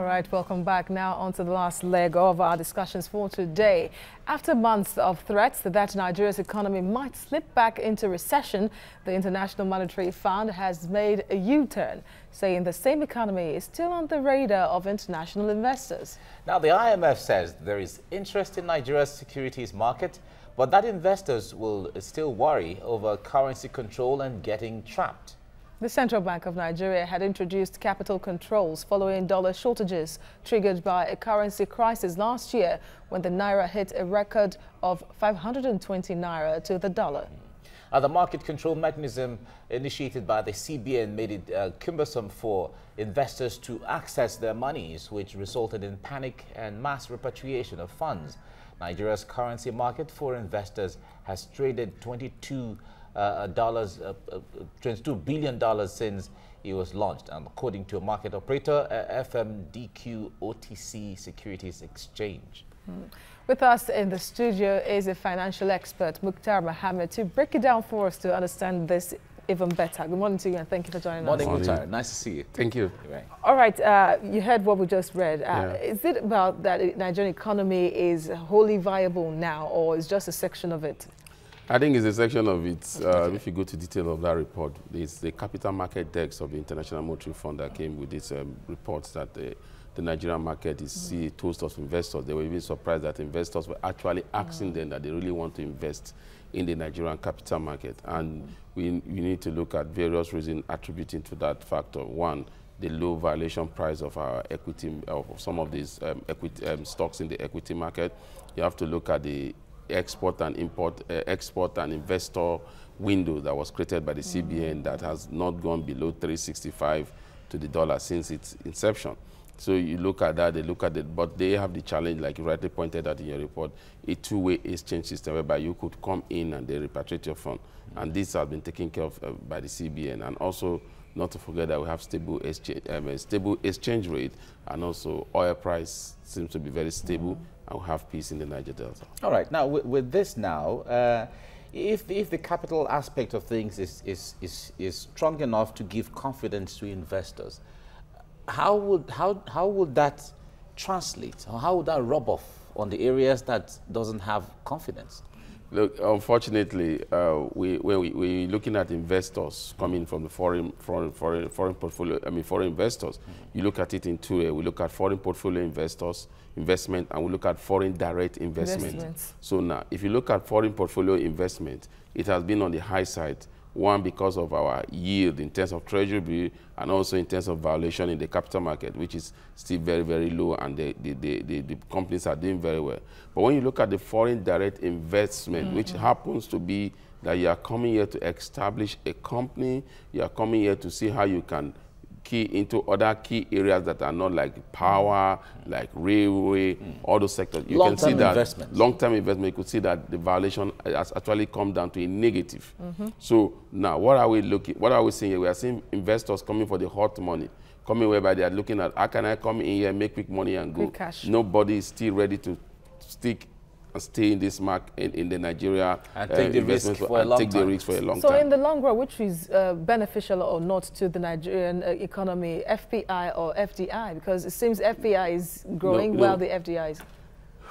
All right, welcome back. Now on to the last leg of our discussions for today. After months of threats that Nigeria's economy might slip back into recession, the International Monetary Fund has made a U-turn, saying the same economy is still on the radar of international investors. Now, the IMF says there is interest in Nigeria's securities market, but that investors will still worry over currency control and getting trapped. The Central Bank of Nigeria had introduced capital controls following dollar shortages triggered by a currency crisis last year when the naira hit a record of 520 naira to the dollar. Uh, the market control mechanism initiated by the CBN made it uh, cumbersome for investors to access their monies, which resulted in panic and mass repatriation of funds. Nigeria's currency market for investors has traded 22 uh, dollars, uh, uh, 22 billion dollars since it was launched, And according to a market operator, uh, FMDQ OTC Securities Exchange. Hmm. With us in the studio is a financial expert, Mukhtar Mohammed, to break it down for us to understand this even better. Good morning to you and thank you for joining morning, us. Morning, Mukhtar. Nice to see you. Thank you. All right, uh, you heard what we just read. Uh, yeah. Is it about that the Nigerian economy is wholly viable now or is just a section of it? I think it's a section of it. Uh, if you go to detail of that report, it's the capital market desk of the International Monetary Fund that came with this um, reports that the, the Nigerian market is mm. see toast of investors. They were even surprised that investors were actually asking mm. them that they really want to invest in the Nigerian capital market. And mm. we, we need to look at various reasons attributing to that factor. One, the low valuation price of our equity, of some of these um, equity, um, stocks in the equity market. You have to look at the export and import, uh, export and investor window that was created by the CBN that has not gone below 365 to the dollar since its inception. So you look at that, they look at it, but they have the challenge, like you rightly pointed out in your report, a two-way exchange system whereby you could come in and they repatriate your fund. Mm -hmm. And this has been taken care of uh, by the CBN. And also, not to forget that we have stable exchange, um, a stable exchange rate, and also oil price seems to be very stable. Mm -hmm and we have peace in the Niger Delta. All right. Now, with, with this now, uh, if, if the capital aspect of things is, is, is, is strong enough to give confidence to investors, how would, how, how would that translate? How would that rub off on the areas that doesn't have confidence? Look, unfortunately, uh, we, when we, we're looking at investors coming from the foreign, foreign, foreign, foreign portfolio, I mean, foreign investors, mm -hmm. you look at it in two ways. We look at foreign portfolio investors, investment, and we look at foreign direct investment. So now, if you look at foreign portfolio investment, it has been on the high side one, because of our yield in terms of treasury bill and also in terms of valuation in the capital market, which is still very, very low and the, the, the, the companies are doing very well. But when you look at the foreign direct investment, mm -hmm. which happens to be that you are coming here to establish a company, you are coming here to see how you can key into other key areas that are not like power, like railway, mm. all those sectors. You long can see that long-term investment. You could see that the valuation has actually come down to a negative. Mm -hmm. So now, what are we looking? What are we seeing here? We are seeing investors coming for the hot money, coming whereby they are looking at how can I come in here, make quick money and go. Cash. Nobody is still ready to stick stay in this market in, in the Nigeria and take, uh, the, risk for, for a long take time. the risk for a long so time. So in the long run, which is uh, beneficial or not to the Nigerian uh, economy, FPI or FDI? Because it seems FPI is growing no, no. while the FDI is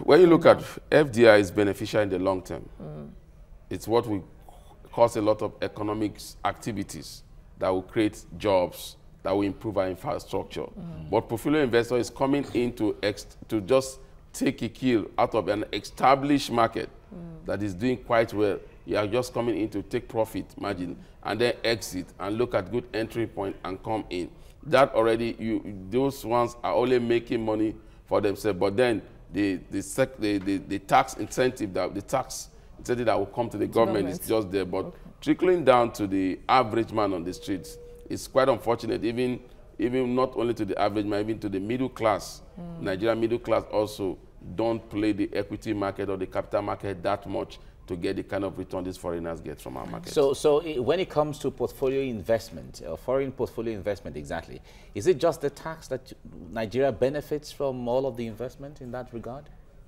When you look down. at FDI is beneficial in the long term. Mm. It's what will cause a lot of economic activities that will create jobs, that will improve our infrastructure. Mm. But portfolio investor is coming in to, to just take a kill out of an established market mm. that is doing quite well. You are just coming in to take profit margin and then exit and look at good entry point and come in. That already, you those ones are only making money for themselves. But then the the, sec, the, the, the tax incentive that the tax incentive that will come to the government, government. is just there. But okay. trickling down to the average man on the streets is quite unfortunate. Even even not only to the average man, even to the middle class, mm. Nigerian middle class also don't play the equity market or the capital market that much to get the kind of return these foreigners get from our market. So, so when it comes to portfolio investment, uh, foreign portfolio investment exactly, is it just the tax that Nigeria benefits from all of the investment in that regard?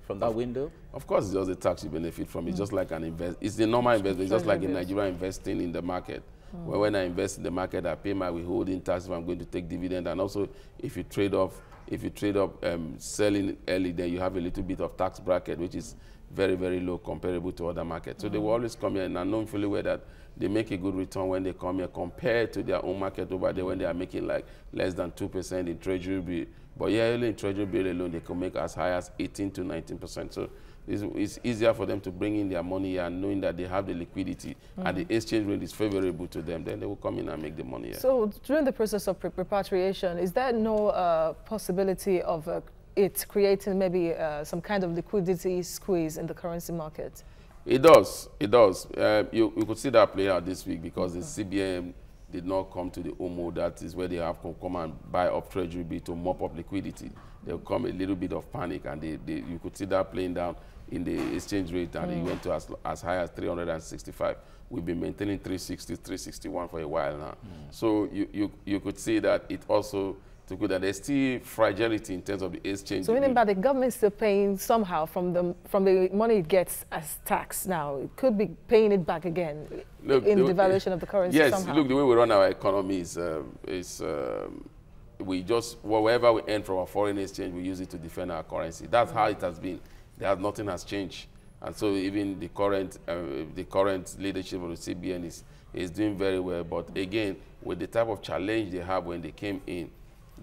From that of, window? Of course, it's just the tax you benefit from. It's mm. just like an invest. It's the normal investment. It's just like in Nigeria investing in the market. Mm. Well, when I invest in the market, I pay my withholding tax if I'm going to take dividend. And also, if you trade off If you trade up um, selling early, then you have a little bit of tax bracket, which is very, very low comparable to other markets. So mm. they will always come here and I know fully well that they make a good return when they come here compared to their own market over there when they are making like less than 2% in treasury. But yeah, only in treasury bill alone, they can make as high as 18 to 19%. So it's, it's, easier for them to bring in their money and knowing that they have the liquidity mm. and the exchange rate is favorable to them, then they will come in and make the money. Yeah. So during the process of repatriation, is there no uh, possibility of uh, it creating maybe uh, some kind of liquidity squeeze in the currency market? It does. It does. Uh, you, you could see that play out this week because the CBN did not come to the OMO. That is where they have to come and buy up treasury bill to mop up liquidity. There will come a little bit of panic, and they, they, you could see that playing down in the exchange rate, and mm. it went to as, as high as 365. We've been maintaining 360, 361 for a while now. Mm. So you, you, you could see that it also to go that there's still fragility in terms of the exchange. So meaning by the government still paying somehow from the from the money it gets as tax now, it could be paying it back again look, in the, devaluation of the currency yes, somehow. look, the way we run our economy is, uh, is um, we just, whatever we earn from our foreign exchange, we use it to defend our currency. That's how it has been. There, nothing has changed. And so even the current, uh, the current leadership of the CBN is, is doing very well. But again, with the type of challenge they have when they came in,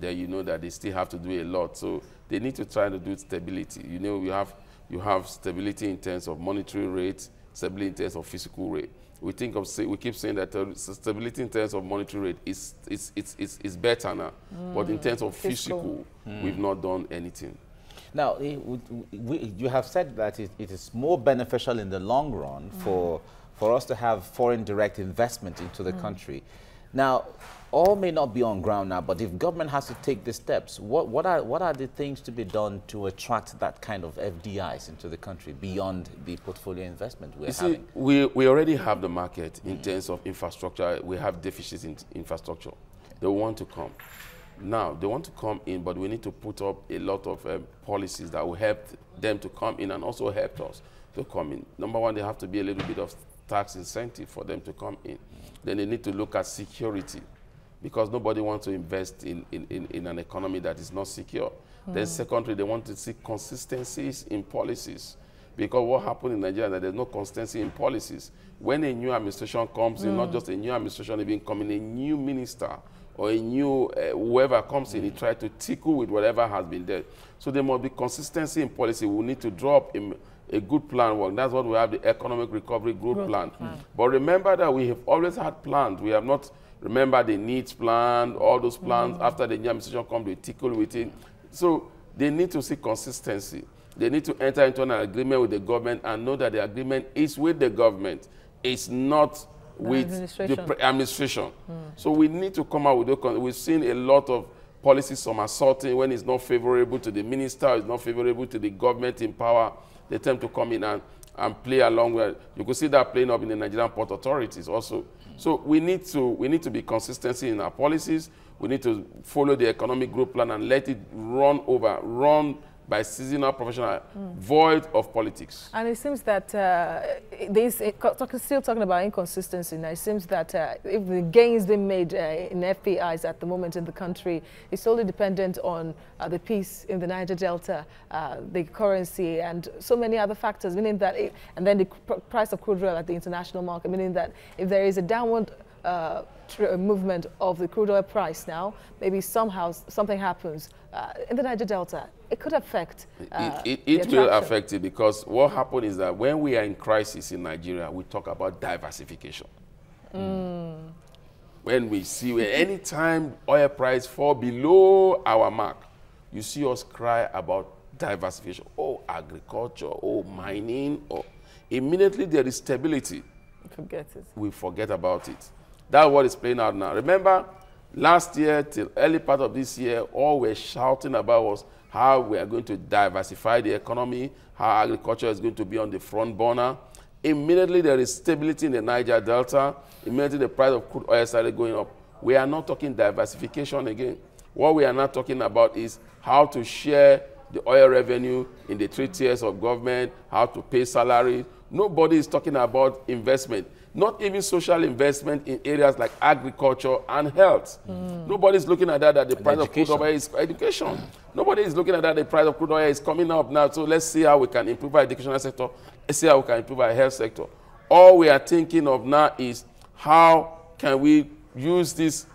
then you know that they still have to do a lot. So they need to try to do stability. You know, you have, you have stability in terms of monetary rate, stability in terms of fiscal rate. We think of, say, we keep saying that uh, stability in terms of monetary rate is, is, is, is, is better now. Mm. But in terms of fiscal, fiscal mm. we've not done anything. Now, we, you have said that it, it is more beneficial in the long run mm. for, for us to have foreign direct investment into the mm. country. Now, all may not be on ground now, but if government has to take the steps, what, what, are, what are the things to be done to attract that kind of FDIs into the country beyond the portfolio investment we're you having? See, we, we already have the market in mm. terms of infrastructure. We have deficits in infrastructure. They want to come. Now, they want to come in, but we need to put up a lot of um, policies that will help them to come in and also help us to come in. Number one, they have to be a little bit of tax incentive for them to come in. Then they need to look at security because nobody wants to invest in, in, in, in an economy that is not secure. Mm. Then secondly, they want to see consistencies in policies. Because what happened in Nigeria that there's no consistency in policies. When a new administration comes mm. in, not hmm. just a new administration even coming, a new minister or a new uh, whoever comes in, he try to tickle with whatever has been there. So there must be consistency in policy. We need to drop a, a good plan work. That's what we have, the Economic Recovery Growth plan. plan. But remember that we have always had plans. We have not, remember the needs plan, all those plans. Mm. After the new administration come, they tickle with it. So they need to see consistency. They need to enter into an agreement with the government and know that the agreement is with the government. It's not with administration. the administration. Mm. So we need to come out with. We've seen a lot of policies somersaulting when it's not favorable to the minister, it's not favorable to the government in power. They tend to come in and, and play along with. You could see that playing up in the Nigerian port authorities also. So we need to we need to be consistency in our policies. We need to follow the economic growth plan and let it run over, run by seasonal professional, mm. void of politics. And it seems that uh, this, still talking about inconsistency now, it seems that uh, if the gains being made uh, in FPIs at the moment in the country is solely dependent on uh, the peace in the Niger Delta, uh, the currency, and so many other factors, meaning that, it, and then the price of crude oil at the international market, meaning that if there is a downward uh, movement of the crude oil price now, maybe somehow something happens uh, in the Niger Delta, it could affect uh, It, it, it will affect it because what happened is that when we are in crisis in Nigeria, we talk about diversification. Mm. When we see, any time oil price fall below our mark, you see us cry about diversification. Oh, agriculture, oh, mining, oh. Immediately there is stability. Forget it. We forget about it. That's what is playing out now. Remember, last year till early part of this year, all we're shouting about was how we are going to diversify the economy, how agriculture is going to be on the front burner. Immediately there is stability in the Niger Delta. Immediately the price of crude oil started going up. We are not talking diversification again. What we are not talking about is how to share the oil revenue in the three tiers of government, how to pay salaries. Nobody is talking about investment. Not even social investment in areas like agriculture and health. Mm. Nobody's looking at that, that the and price education. of crude oil is education. Nobody is looking at that, the price of crude oil is coming up now. So let's see how we can improve our educational sector. Let's see how we can improve our health sector. All we are thinking of now is how can we use this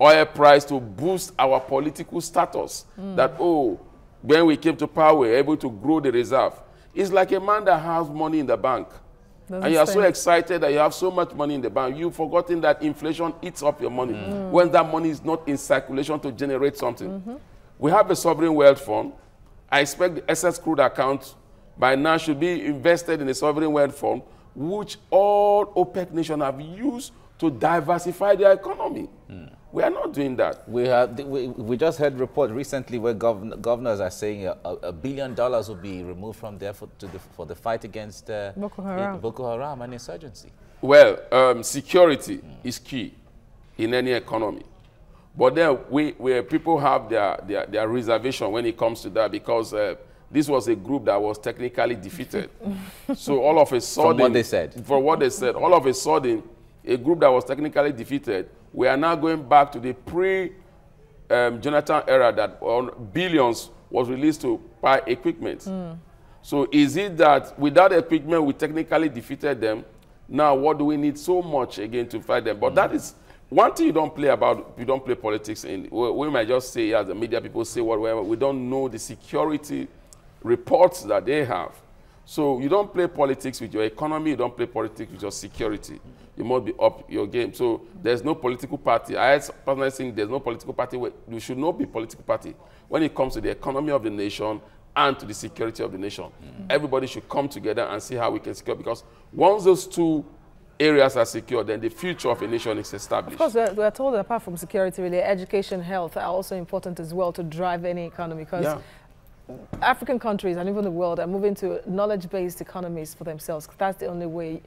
oil price to boost our political status. Mm. That, oh, when we came to power, we were able to grow the reserve. It's like a man that has money in the bank doesn't and you are so excited that you have so much money in the bank, you've forgotten that inflation eats up your money mm. when that money is not in circulation to generate something. Mm -hmm. We have a sovereign wealth fund. I expect the excess crude account by now should be invested in a sovereign wealth fund, which all OPEC nations have used to diversify their economy. Mm. We are not doing that. We, have, we, we just heard report recently where govern, governors are saying a, a, billion dollars will be removed from there for, the, for the fight against uh, Boko, Haram. Boko Haram and insurgency. Well, um, security mm. is key in any economy. But then we, we people have their, their, their reservation when it comes to that because uh, this was a group that was technically defeated. so all of a sudden... From what they said. For what they said, all of a sudden, a group that was technically defeated we are now going back to the pre-Jonathan um, era that on billions was released to buy equipment. Mm. So is it that without equipment, we technically defeated them? Now, what do we need so much again to fight them? But mm. that is one thing you don't play about, you don't play politics in. We, we might just say, as the media people say, whatever, we don't know the security reports that they have. So you don't play politics with your economy, you don't play politics with your security you must be up your game. So there's no political party. I personally think there's no political party. Where, you should not be political party when it comes to the economy of the nation and to the security of the nation. Mm -hmm. Everybody should come together and see how we can secure because once those two areas are secure, then the future of a nation is established. Of course, we're told that apart from security, really, education, health are also important as well to drive any economy because yeah. African countries and even the world are moving to knowledge-based economies for themselves. That's the only way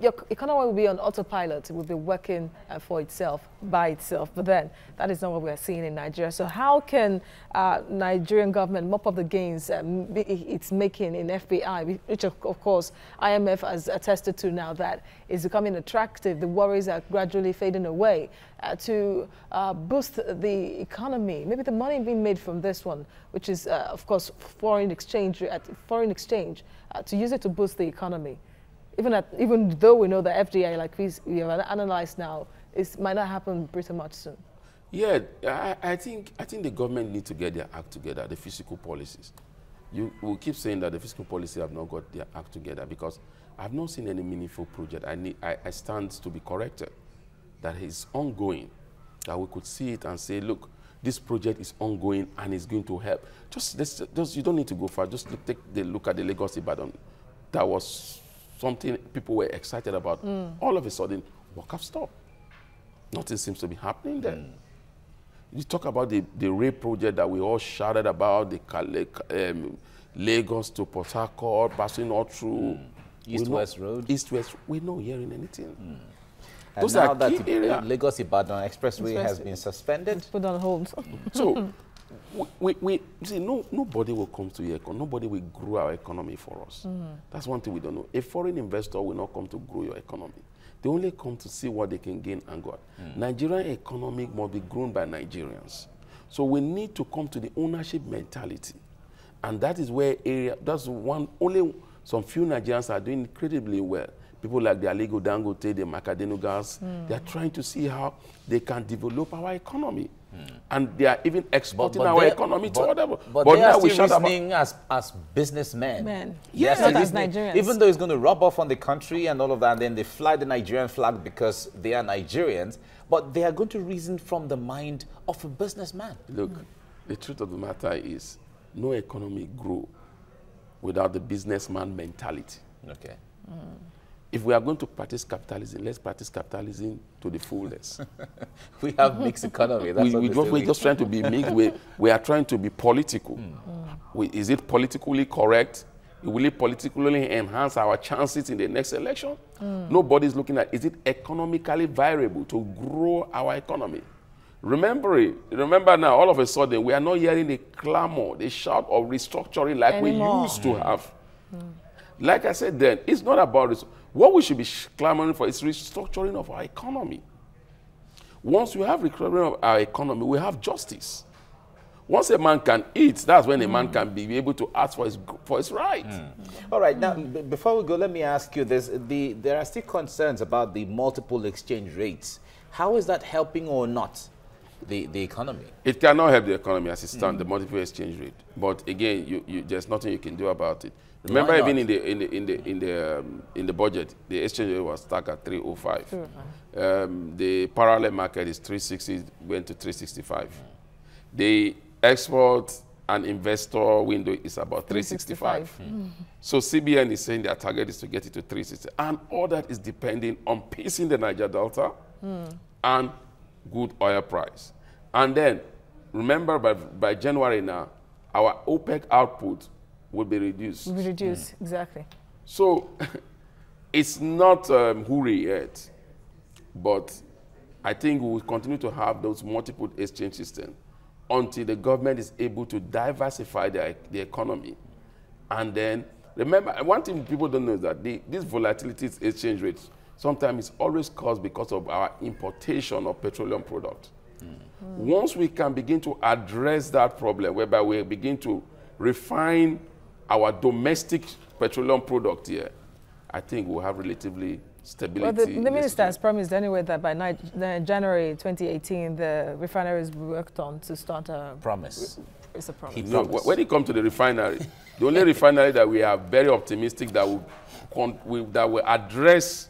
your economy will be on autopilot. It will be working uh, for itself, by itself. But then that is not what we're seeing in Nigeria. So how can uh, Nigerian government mop up the gains um, it's making in FPI, which of, of, course IMF has attested to now that is becoming attractive. The worries are gradually fading away uh, to uh, boost the economy. Maybe the money being made from this one, which is uh, of course foreign exchange, foreign exchange, uh, to use it to boost the economy even at, even though we know the FDI, like we, we have analyzed now, it might not happen pretty much soon. Yeah, I, I, think I think the government need to get their act together, the fiscal policies. You will keep saying that the fiscal policy have not got their act together because I've not seen any meaningful project. I need I, I stand to be corrected. That is ongoing. That we could see it and say, look, this project is ongoing and it's going to help. Just, just, just you don't need to go far. Just look, take the look at the Lagos Ibadan. That was something people were excited about. Mm. All of a sudden, work have stopped. Nothing seems to be happening there. Mm. You talk about the, the rail project that we all shouted about, the um, Lagos to Port Harcourt, passing all through. Mm. East-West Road? East-West, we're not hearing anything. Mm. Those and now that the Lagos Ibadan Expressway has been suspended. Put on hold. so we, we, see, no, nobody will come to here. Nobody will grow our economy for us. Mm. That's one thing we don't know. A foreign investor will not come to grow your economy. They only come to see what they can gain and go out. Mm. Nigerian economy must be grown by Nigerians. So we need to come to the ownership mentality. And that is where area, that's one, only some few Nigerians are doing incredibly well. People like the Aliko Dangote, the Mike Adenugas, mm. they are trying to see how they can develop our economy. Mm. And they are even exporting but, but our economy but, to other. But, but they now are still reasoning as, as businessmen. Men. Yes, not as Nigerians. Even though it's going to rub off on the country and all of that, and then they fly the Nigerian flag because they are Nigerians, but they are going to reason from the mind of a businessman. Look, mm. the truth of the matter is no economy grow without the businessman mentality. Okay. Mm if we are going to practice capitalism, let's practice capitalism to the fullest. we have mixed economy. That's we, we just, we're just trying to be mixed. we, we are trying to be political. Mm. We, is it politically correct? Will it politically enhance our chances in the next election? Mm. Nobody's looking at is it economically viable to grow our economy? Remember it. Remember now, all of a sudden, we are not hearing the clamor, the shout of restructuring like Anymore. we used to have. Mm. Like I said then, it's not about What we should be clamoring for is restructuring of our economy. Once we have restructuring of our economy, we have justice. Once a man can eat, that's when a man can be able to ask for his, for his right. Mm. All right, now, before we go, let me ask you this. The, there are still concerns about the multiple exchange rates. How is that helping or not the, the economy? It cannot help the economy as it stands, mm. the multiple exchange rate. But again, you, you, there's nothing you can do about it. Remember, even in the in the in the in the um, in the budget, the exchange rate was stuck at 305. Um, the parallel market is 360, went to 365. Mm. The export and investor window is about 365. 365. Mm. So CBN is saying their target is to get it to 360. And all that is depending on piecing the Niger Delta mm. and good oil price. And then, remember by, by January now, our OPEC output will be reduced. Will be reduced, mm. exactly. So it's not um, hurry yet, but I think we will continue to have those multiple exchange systems until the government is able to diversify the, the economy. And then, remember, one thing people don't know is that the, this volatility exchange rates sometimes it's always caused because of our importation of petroleum products. Mm. Mm. Once we can begin to address that problem, whereby we begin to refine our domestic petroleum product here, I think we'll have relatively stability. Well, the, the minister has promised anyway that by night January 2018, the refinery is worked on to start a promise. It's a promise. He no, when it comes to the refinery, the only refinery that we are very optimistic that will, that will address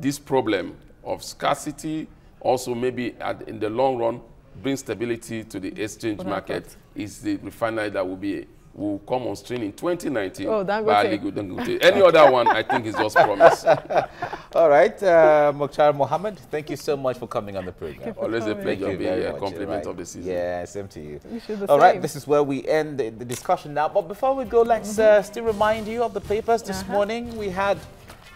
this problem of scarcity, also maybe at, in the long run bring stability to the exchange market is the refinery that will be will come on stream in 2019 oh, by Dangote. Any other one, I think, is just promise. All right, uh, Mukhtar Mohammed, thank you so much for coming on the program. Always a pleasure being here. Compliment right. of the season. Yeah, same to you. you All right, this is where we end the, the discussion now. But before we go, let's mm -hmm. uh, still remind you of the papers. This uh -huh. morning we had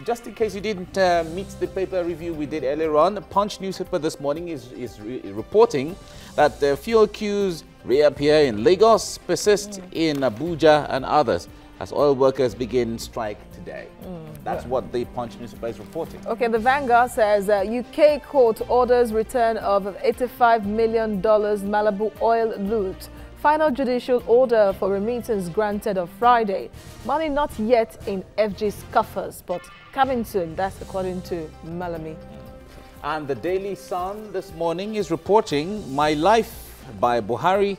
just in case you didn't uh, meet the paper review we did earlier on, Punch newspaper this morning is, is re reporting that the fuel queues reappear in Lagos, persist mm. in Abuja and others as oil workers begin strike today. Mm. That's what the Punch newspaper is reporting. Okay, the Vanguard says uh, UK court orders return of $85 million Malabu oil loot. Final judicial order for remittance granted on Friday. Money not yet in FG's coffers, but coming soon. That's according to Malami. And the Daily Sun this morning is reporting My Life by Buhari.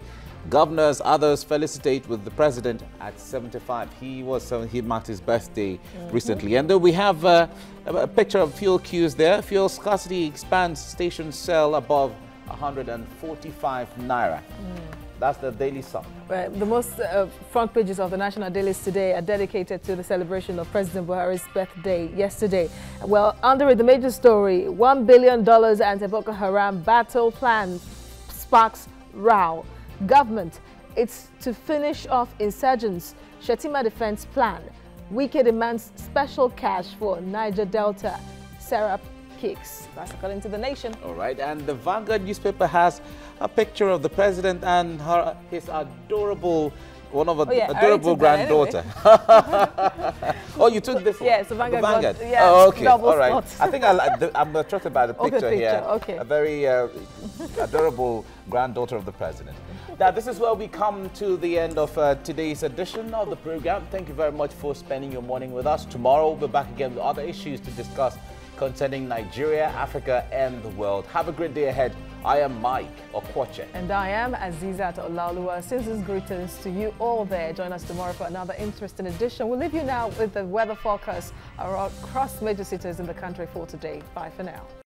Governors, others felicitate with the president at 75. He was uh, he marked his birthday mm -hmm. recently. And then we have uh, a picture of fuel queues there. Fuel scarcity expands. Stations sell above 145 naira. Mm. That's the Daily Sun. Right. The most uh, front pages of the national dailies today are dedicated to the celebration of President Buhari's birthday yesterday. Well, under it, the major story, $1 billion anti-Boko Haram battle plan sparks row. Government, it's to finish off insurgents. Shettima defense plan. Wike demands special cash for Niger Delta. Serap kicks. That's according to The Nation. All right, and the Vanguard newspaper has a picture of the president and her, his adorable one of a oh, yeah, adorable granddaughter. Anyway. oh, you took this one? Yes, the Vanguard. The Vanguard. Got, yeah, oh, okay. All right. I think I, am attracted by the picture, okay, picture. here. Okay. A very uh, adorable granddaughter of the president. Now, this is where we come to the end of uh, today's edition of the program. Thank you very much for spending your morning with us. Tomorrow, we'll be back again with other issues to discuss concerning Nigeria, Africa, and the world. Have a great day ahead. I am Mike Okwoche. And I am Azizat Olalua. Season's greetings to you all there. Join us tomorrow for another interesting edition. We'll leave you now with the weather forecast across major cities in the country for today. Bye for now.